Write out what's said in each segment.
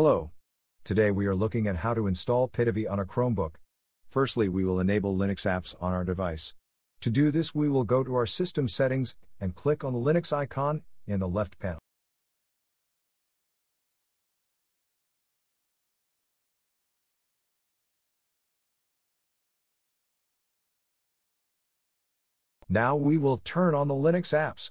Hello. Today we are looking at how to install Pitivi on a Chromebook. Firstly, we will enable Linux apps on our device. To do this, we will go to our system settings and click on the Linux icon in the left panel. Now we will turn on the Linux apps.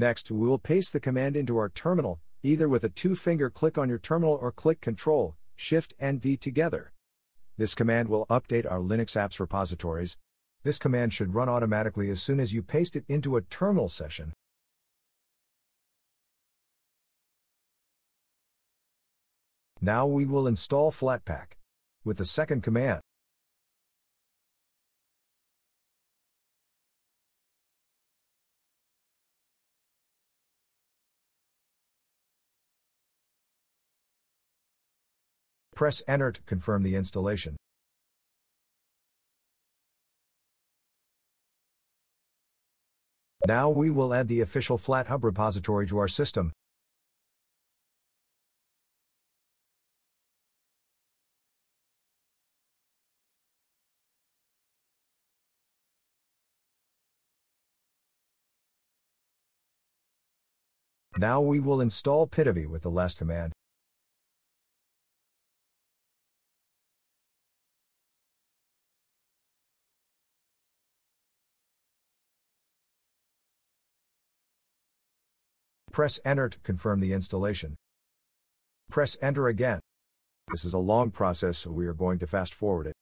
Next, we will paste the command into our terminal, either with a two-finger click on your terminal or click Ctrl, Shift and V together. This command will update our Linux apps repositories. This command should run automatically as soon as you paste it into a terminal session. Now we will install Flatpak. With the second command, Press Enter to confirm the installation. Now we will add the official FlatHub repository to our system. Now we will install Pitivi with the last command. Press Enter to confirm the installation. Press Enter again. This is a long process so we are going to fast forward it.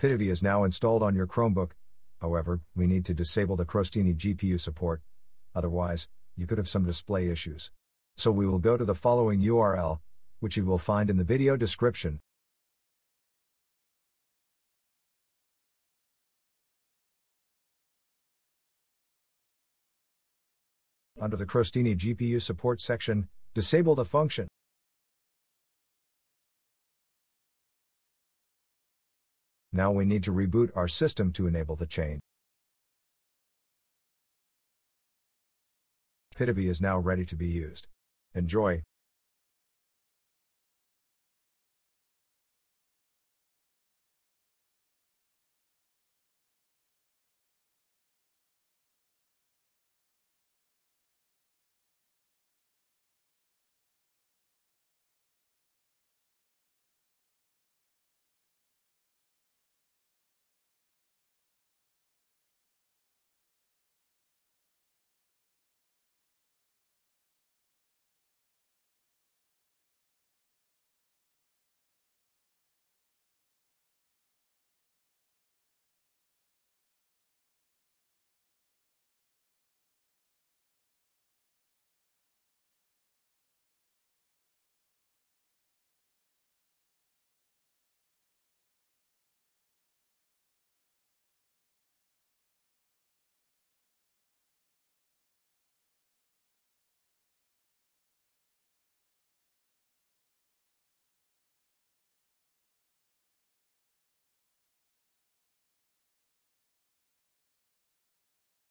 Pitivi is now installed on your Chromebook. However, we need to disable the Crostini GPU support. Otherwise, you could have some display issues. So we will go to the following URL, which you will find in the video description. Under the Crostini GPU support section, disable the function. Now we need to reboot our system to enable the change. Pitivi is now ready to be used. Enjoy!